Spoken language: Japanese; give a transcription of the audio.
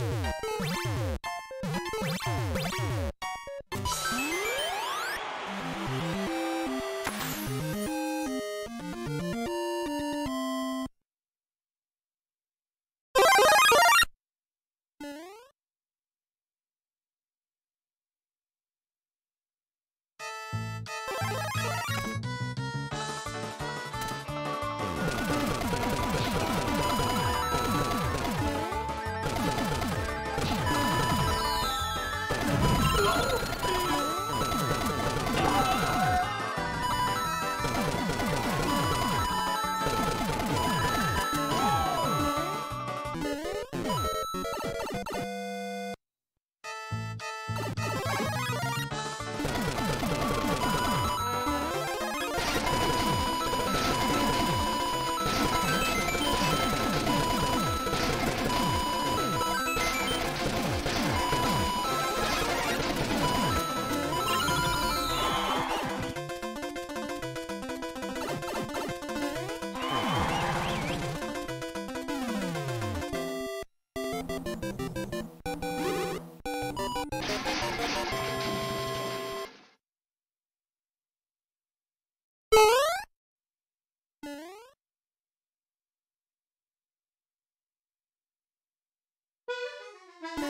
you Bye.